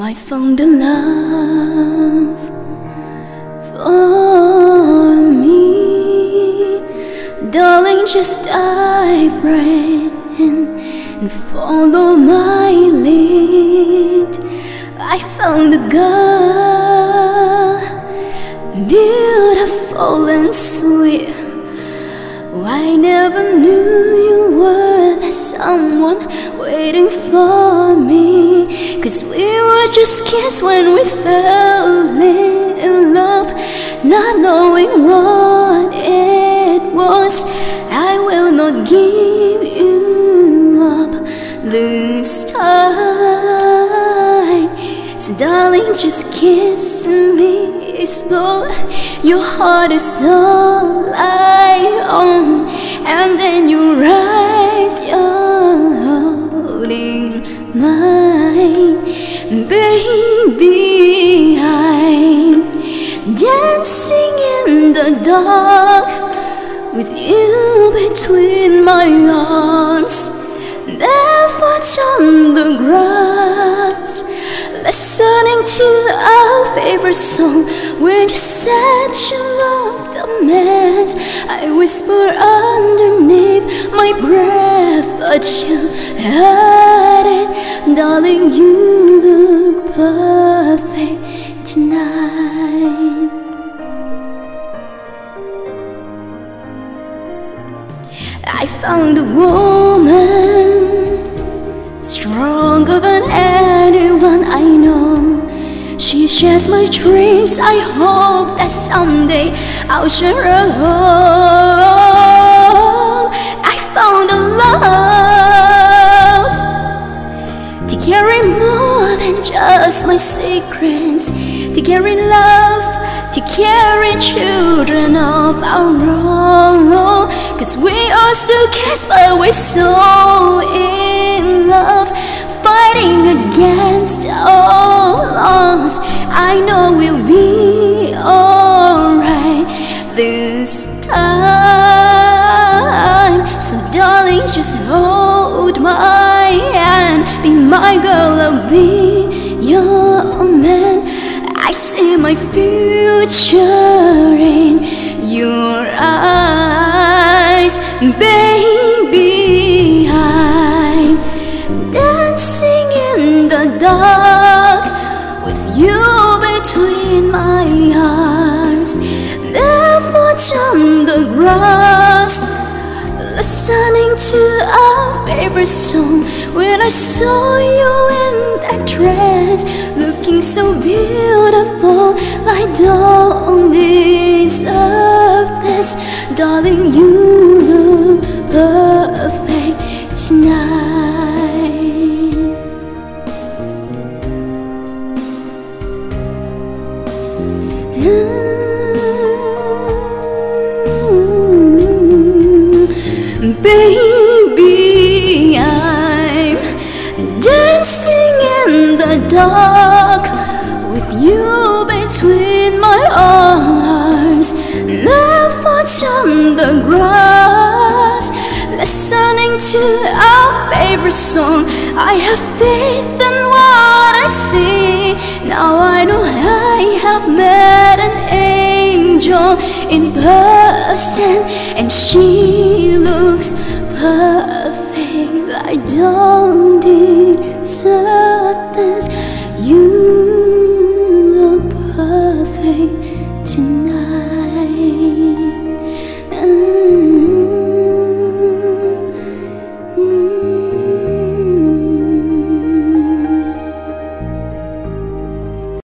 I found a love for me. Darling, just dive right in and follow my lead. I found a girl, beautiful and sweet. I never knew someone waiting for me. Cause we were just kids when we fell in love, not knowing what it was. I will not give you up this time. So, darling, just kiss me slow. Your heart is all I own, and then you rise, you're holding mine, baby. I'm dancing in the dark with you between my arms, barefoot on the grass listening to our favorite song when you said you loved the mess I whisper underneath my breath but you heard it darling you look perfect tonight I found a woman stronger than anyone I know. She shares my dreams. I hope that someday I'll share a home. I found a love carry more than just my secrets, to carry love, to carry children of our own. Cause we are still kids, but we're so in love, fighting against all odds. I know we'll be alright this time. So, darling, just hold my be my girl, I'll be your man. I see my future in your eyes, baby. I'm dancing in the dark with you between my arms, barefoot on the grass, listening to our favorite song. When I saw you in that dress, looking so beautiful, I don't deserve this, darling. You look perfect tonight. Baby, I'm dancing in the dark with you between my arms, barefoot on the grass, listening to our favorite song. I have faith in what I see. Now I know I have met an angel in person, and she looks perfect. I don't deserve this.